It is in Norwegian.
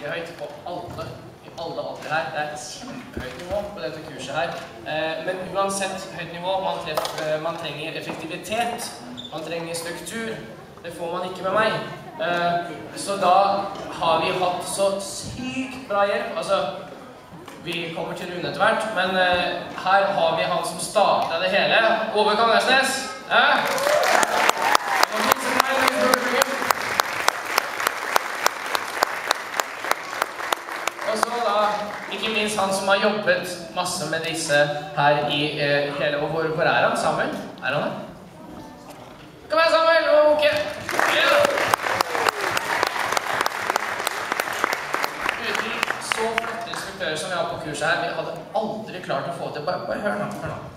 skikkelig på alle, alle aldre her. Det er et kjempehøyt nivå på dette kurset her. Eh, men uansett høyt nivå, man, treffer, man trenger effektivitet, man trenger struktur. Det får man ikke med meg. Eh, så da har vi hatt så sykt bra hjelp. Altså, vi kommer til Rune etter hvert, men eh, her har vi han som starta det hele. Ove Kalnesnes. Ja. Og så da, ikke minst han som har jobbet masse med disse her i eh, hele hvor, hvor er han? Samuel? Er han det? Kom igjen, Samuel og Åke. Ja. Uten så flotte instruktører som vi har på kurset her, vi hadde aldri klart å få til Bare, bare. Hør nå.